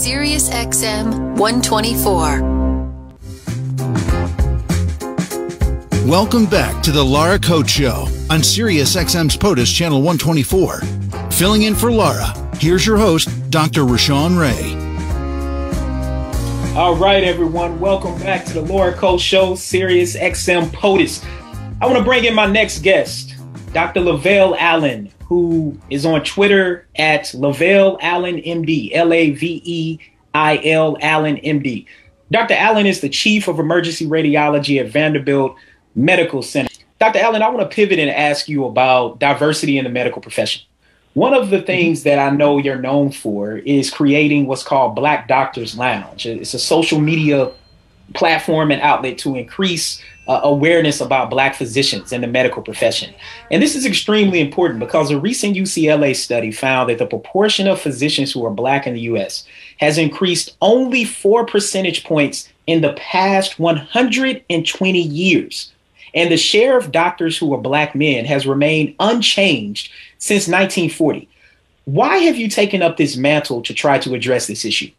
SiriusXM 124. Welcome back to the Laura Coates Show on SiriusXM's POTUS Channel 124. Filling in for Laura, here's your host, Dr. Rashawn Ray. All right, everyone, welcome back to the Laura Coates Show, SiriusXM POTUS. I want to bring in my next guest, Dr. Laveil Allen, who is on Twitter at Laveil Allen MD, L A V E I L Allen MD. Dr. Allen is the chief of emergency radiology at Vanderbilt Medical Center. Dr. Allen, I want to pivot and ask you about diversity in the medical profession. One of the mm-hmm. things that I know you're known for is creating what's called Black Doctors Lounge. It's a social media platform and outlet to increase uh, awareness about Black physicians in the medical profession. And this is extremely important because a recent UCLA study found that the proportion of physicians who are Black in the US has increased only four percentage points in the past 120 years. And the share of doctors who are Black men has remained unchanged since 1940. Why have you taken up this mantle to try to address this issue?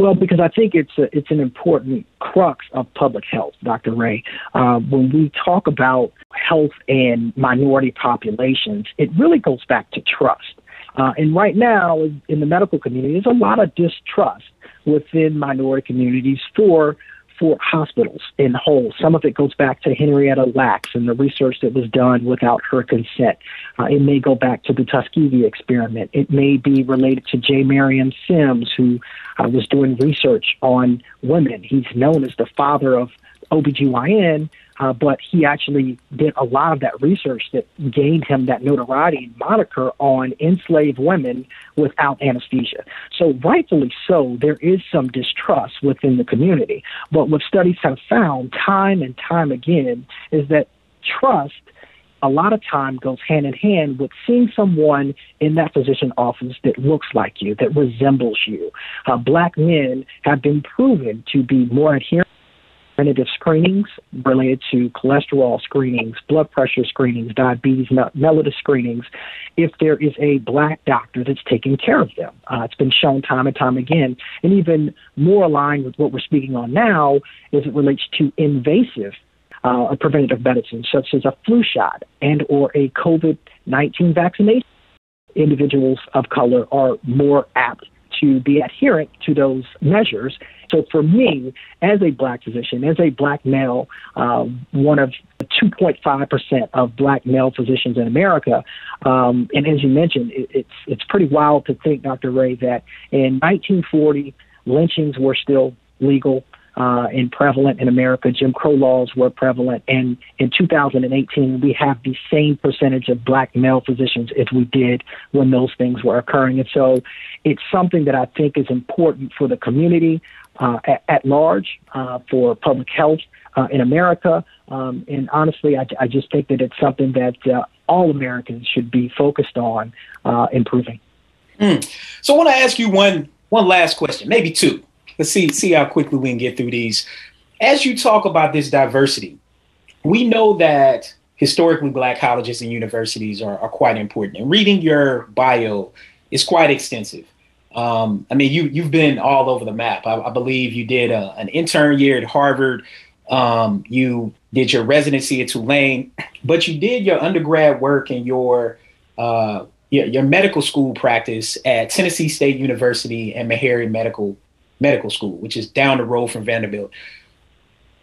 Well, because I think it's a, it's an important crux of public health, Dr. Ray. Uh, when we talk about health and minority populations, it really goes back to trust. Uh, and right now, in the medical community, there's a lot of distrust within minority communities for for hospitals in whole. Some of it goes back to Henrietta Lacks and the research that was done without her consent. Uh, it may go back to the Tuskegee experiment. It may be related to J. Marion Sims, who uh, was doing research on women. He's known as the father of OBGYN, uh, but he actually did a lot of that research that gained him that notoriety and moniker on enslaved women without anesthesia. So, rightfully so, there is some distrust within the community. But what studies have found time and time again is that trust a lot of time goes hand in hand with seeing someone in that physician office that looks like you, that resembles you. Uh, black men have been proven to be more adherent preventative screenings related to cholesterol screenings, blood pressure screenings, diabetes mellitus screenings, if there is a black doctor that's taking care of them. Uh, it's been shown time and time again. And even more aligned with what we're speaking on now as it relates to invasive uh, preventative medicine, such as a flu shot and or a COVID-19 vaccination. Individuals of color are more apt to be adherent to those measures so for me, as a black physician, as a black male, uh, one of 2.5% of black male physicians in America, um, and as you mentioned, it, it's it's pretty wild to think, Dr. Ray, that in 1940 lynchings were still legal uh, and prevalent in America. Jim Crow laws were prevalent. And in 2018, we have the same percentage of black male physicians as we did when those things were occurring. And so it's something that I think is important for the community uh, at, at, large, uh, for public health uh, in America. Um, and honestly, I, I, just think that it's something that uh, all Americans should be focused on uh, improving. Mm. So I want to ask you one one last question, maybe two. Let's see see how quickly we can get through these. As you talk about this diversity, we know that historically black colleges and universities are, are quite important. And reading your bio is quite extensive. Um, I mean, you you've been all over the map. I, I believe you did a, an intern year at Harvard. Um, you did your residency at Tulane, but you did your undergrad work and your uh, your, your medical school practice at Tennessee State University and Meharry Medical Medical School, which is down the road from Vanderbilt.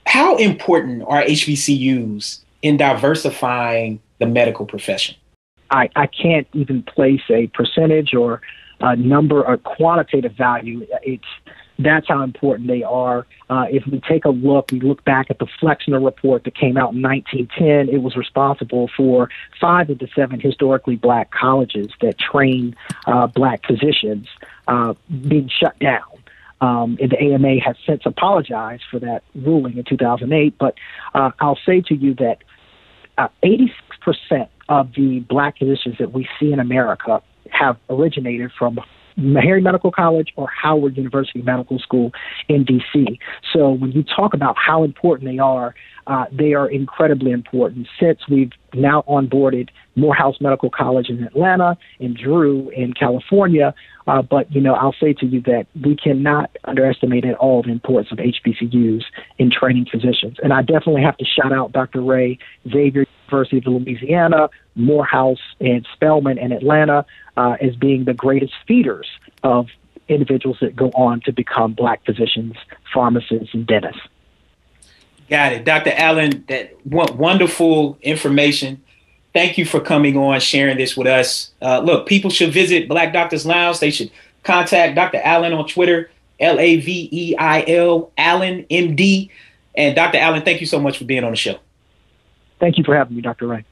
How important are HBCUs in diversifying the medical profession? I, I can't even place a percentage or a number or quantitative value. It's that's how important they are. Uh, if we take a look, we look back at the Flexner report that came out in 1910. It was responsible for five of the seven historically black colleges that train uh, black physicians uh, being shut down. Um, and the AMA has since apologized for that ruling in 2008. But uh, I'll say to you that uh, 86% of the black physicians that we see in America have originated from Meharry Medical College or Howard University Medical School in DC. So when you talk about how important they are, uh, they are incredibly important since we've now onboarded Morehouse Medical College in Atlanta and Drew in California. Uh, but, you know, I'll say to you that we cannot underestimate at all the importance of HBCUs in training physicians. And I definitely have to shout out Dr. Ray, Xavier University of Louisiana, Morehouse, and Spelman in Atlanta uh, as being the greatest feeders of individuals that go on to become black physicians, pharmacists, and dentists. Got it. Dr. Allen, that wonderful information. Thank you for coming on, sharing this with us. Uh, look, people should visit Black Doctors Lounge. They should contact Dr. Allen on Twitter, L A V E I L, Allen, MD. And Dr. Allen, thank you so much for being on the show. Thank you for having me, Dr. Ray.